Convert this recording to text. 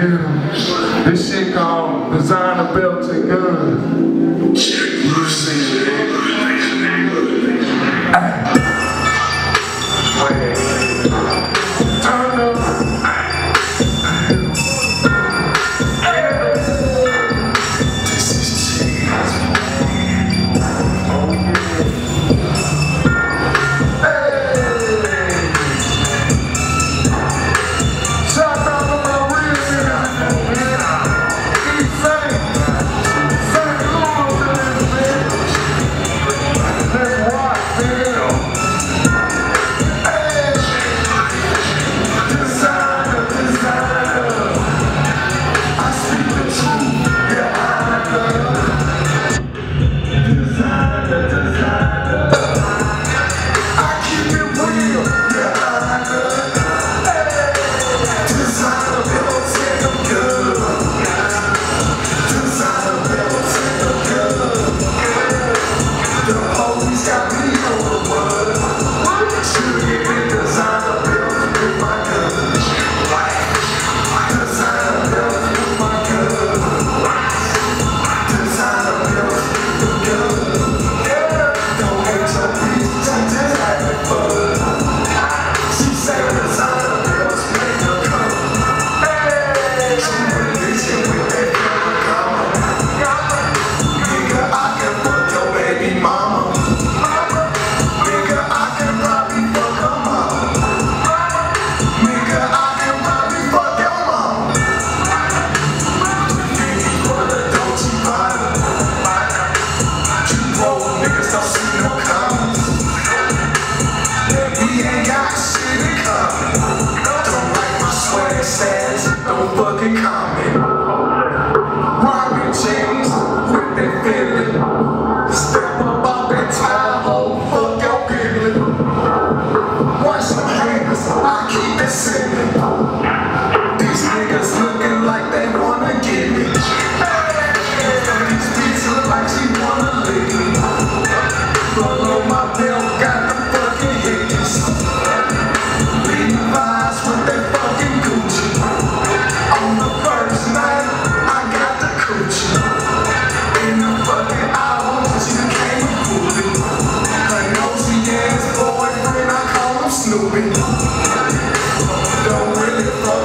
Yeah. This shit called designer belts and guns. You see it. Snoopy. Don't really.